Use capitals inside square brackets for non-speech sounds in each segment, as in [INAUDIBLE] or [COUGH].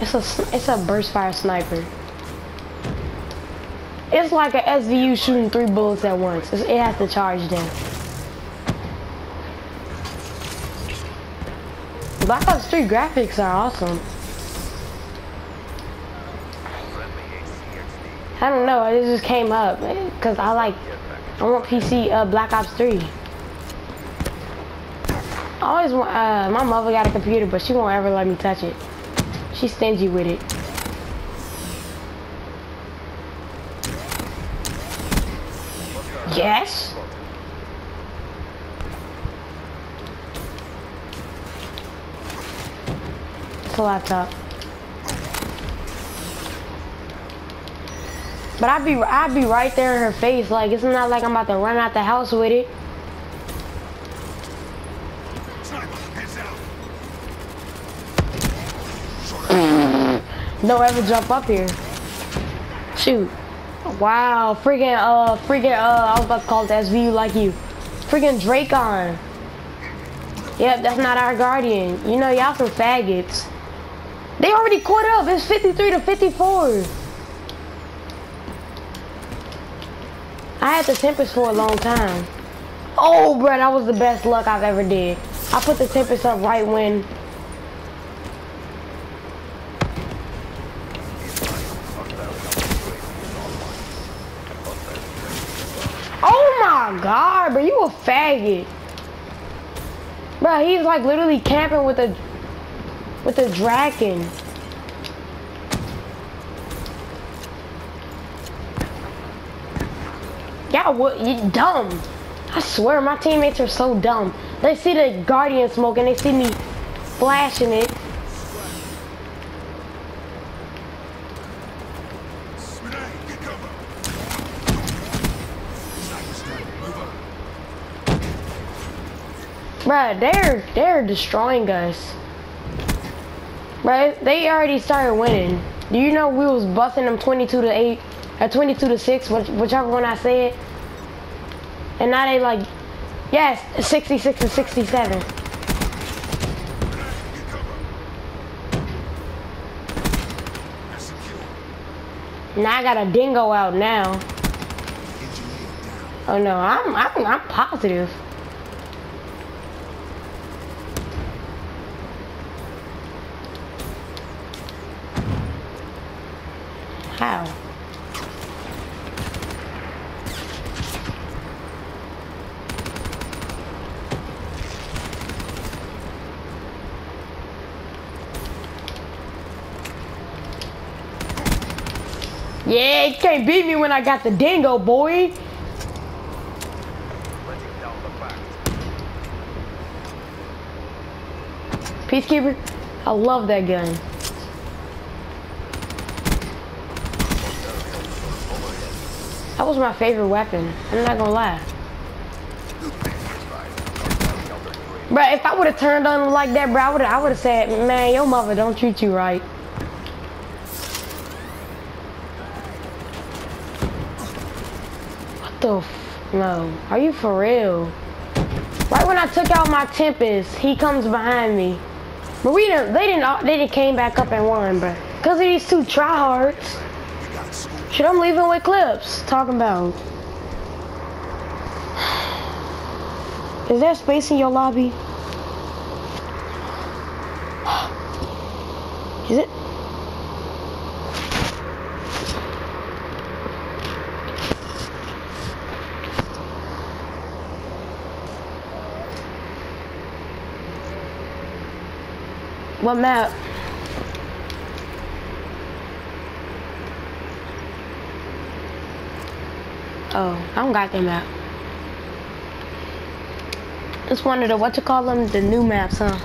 It's a it's a burst fire sniper. It's like an SVU shooting three bullets at once. It's, it has to charge them. Black Ops 3 graphics are awesome. I don't know, it just came up because I like, I want PC uh, Black Ops 3. I always want, uh, my mother got a computer, but she won't ever let me touch it. She's stingy with it. Yes? It's a laptop. But I'd be I'd be right there in her face. Like it's not like I'm about to run out the house with it. Don't ever jump up here. Shoot. Wow, freaking uh freaking uh I was about to call it SVU like you. Freaking Drakon. Yep, that's not our guardian. You know y'all some faggots. They already caught up. It's 53 to 54. I had the Tempest for a long time. Oh, bro, that was the best luck I've ever did. I put the Tempest up right when... Oh my god, bro, you a faggot. Bro, he's like literally camping with a with a dragon. Y'all what you dumb. I swear my teammates are so dumb. They see the guardian smoke and they see me flashing it. Bruh, they're they're destroying us. Bruh, they already started winning. Do you know we was busting them 22 to 8 or 22 to 6, whichever one I said? And now they like, yes, 66 to 67. Now I got a dingo out now. Oh no, I'm I'm I'm positive. How? Yeah, you can't beat me when I got the dingo, boy. Peacekeeper, I love that gun. That was my favorite weapon. I'm not gonna lie. Bro, if I would have turned on like that, bro, I would I would have said, man, your mother don't treat you right. What the no? Are you for real? Right when I took out my Tempest, he comes behind me. But we didn't. They didn't. They didn't came back up and won, bro. Cause of these two tryhards. Shit, I'm leaving with clips. Talking about. Is there space in your lobby? Is it? What map? Oh, I don't got that map. It's one of the, what you call them, the new maps, huh?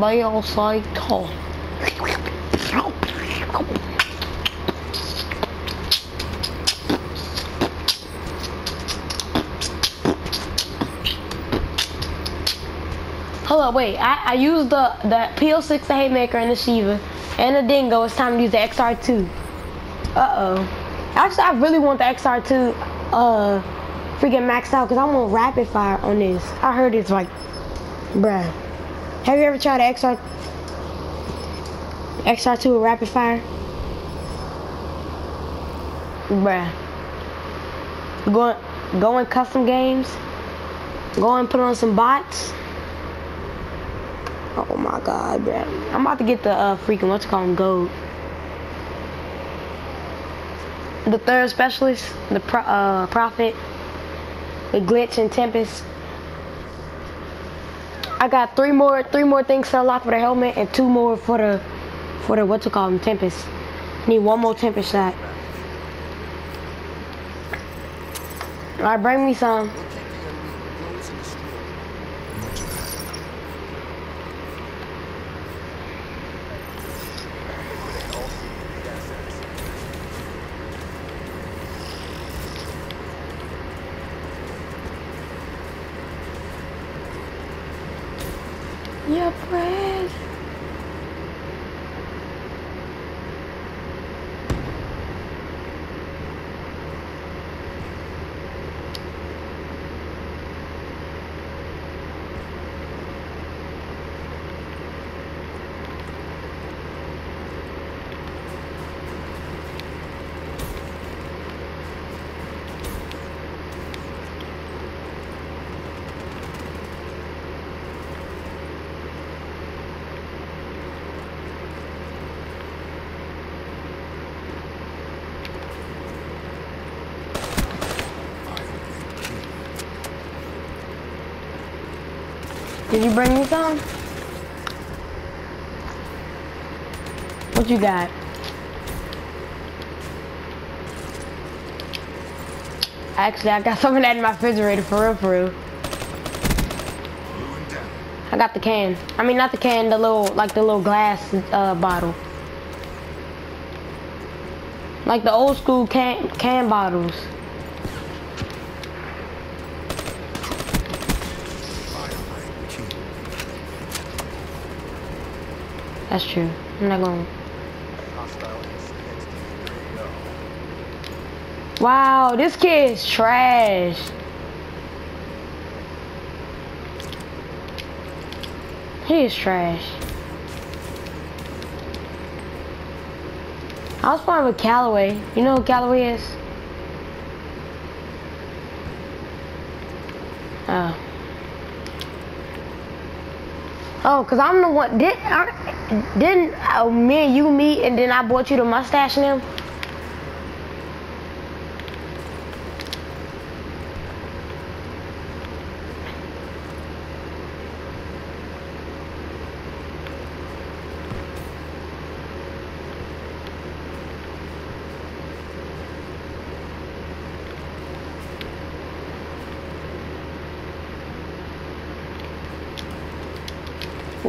Leo Cycle. Hold up, wait. I, I used the, the PO6, the Haymaker, and the Sheiva, and the Dingo. It's time to use the XR2. Uh-oh. Actually, I really want the XR2 uh, freaking maxed out because I want rapid fire on this. I heard it's like, bruh. Have you ever tried the XR XR2 with rapid fire? Bruh. Going going custom games. Go and put on some bots. Oh my god, bruh. I'm about to get the uh, freaking what's called gold. The third specialist, the pro, uh, prophet, the glitch and tempest. I got three more three more things to unlock for the helmet and two more for the for the what's it called Tempest. Need one more Tempest shot. Alright, bring me some. Your bread. Did you bring me some? What you got? Actually, I got [LAUGHS] some of in my refrigerator for real, for real. I got the can. I mean, not the can, the little, like the little glass uh, bottle. Like the old school can can bottles. That's true. I'm not going. Wow, this kid's trash. He is trash. I was playing with Callaway. You know who Callaway is? Oh. Oh, cause I'm the one. Did I, didn't uh, me and you meet, and then I bought you the mustache now?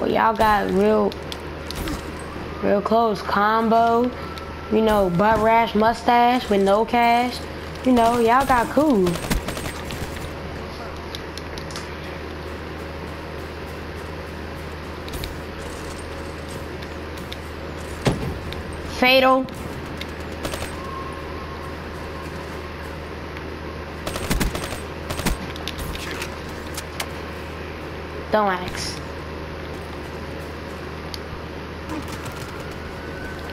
Y'all got real, real close combo. You know, butt rash mustache with no cash. You know, y'all got cool. Fatal. Don't ask.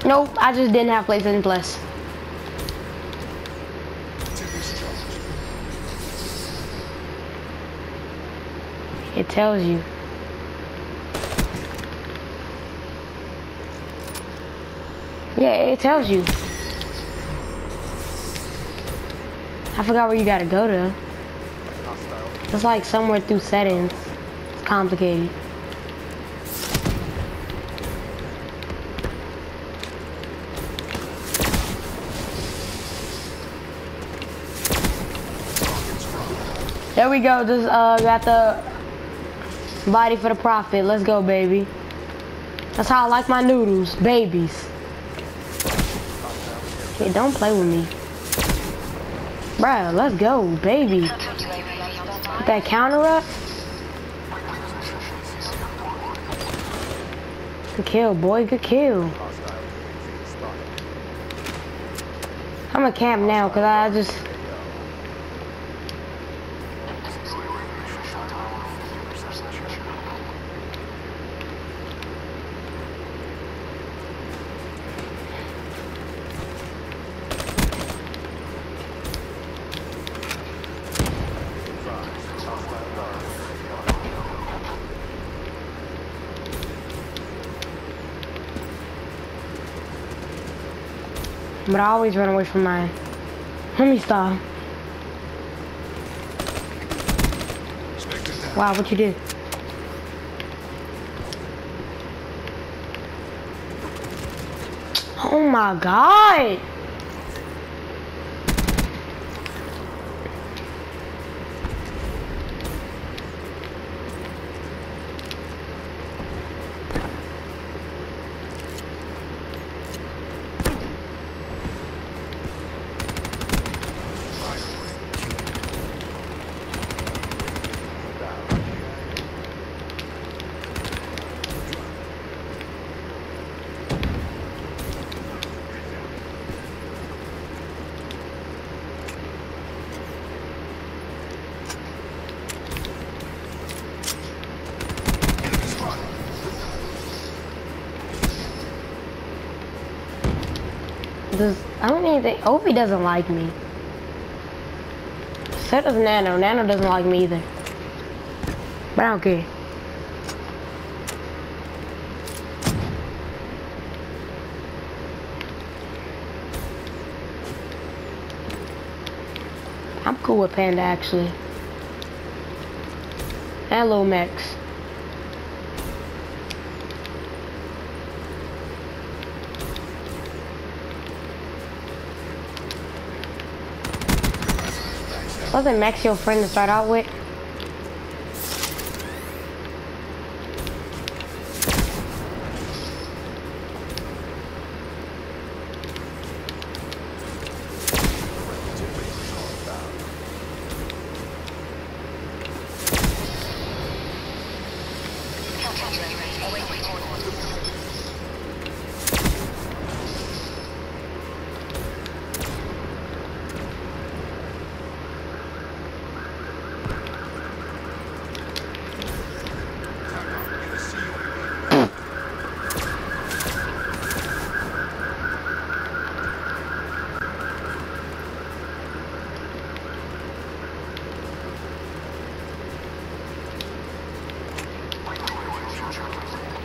Nope, I just didn't have PlayStation Plus. It tells you. Yeah, it tells you. I forgot where you gotta go to. It's like somewhere through settings. It's complicated. There we go. Just uh, got the body for the Prophet. Let's go, baby. That's how I like my noodles, babies. Hey, don't play with me. Bruh, let's go, baby. Put that counter up. Good kill, boy. Good kill. I'm a camp now because I just... But I always run away from mine. Let me stop. Wow, what you did? Oh my god! Does I don't even think Opie doesn't like me. So does Nano. Nano doesn't like me either. But I don't care. I'm cool with Panda actually. And Lomax. Wasn't Max your friend to start out with?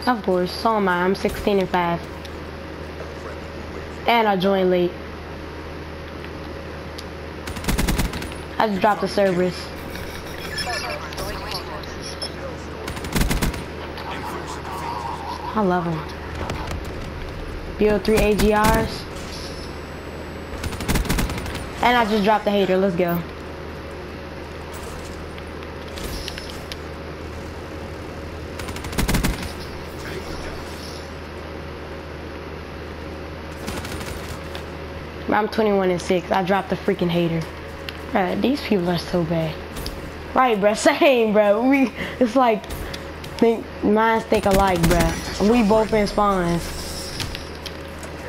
Of course, so am I. I'm 16 and 5. And I joined late. I just dropped the servers. I love them. Build 3 AGRs. And I just dropped the hater. Let's go. I'm 21 and 6. I dropped the freaking hater. Bruh, these people are so bad. Right, bro. [LAUGHS] Same, bro. We, it's like, think, minds think alike, bro. We both in spawns.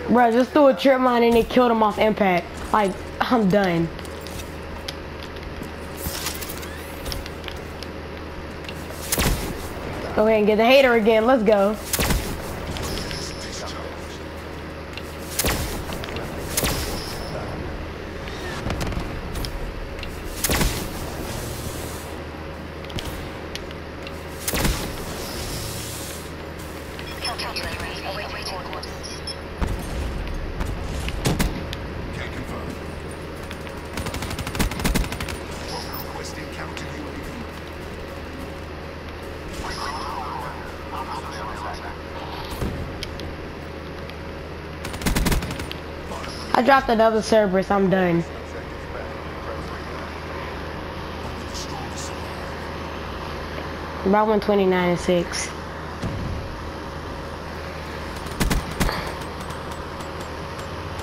Bro, just threw a trip mine and it killed him off impact. Like, I'm done. Go ahead and get the hater again. Let's go. I dropped another Cerberus, I'm done. About 129 and 6.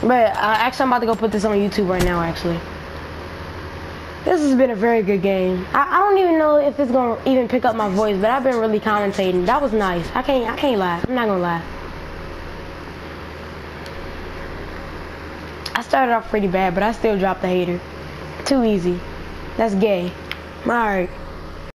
But uh, actually, I'm about to go put this on YouTube right now, actually. This has been a very good game. I, I don't even know if it's gonna even pick up my voice, but I've been really commentating. That was nice. I can't I can't lie. I'm not gonna lie. I started off pretty bad, but I still dropped the hater. Too easy. That's gay. Alright.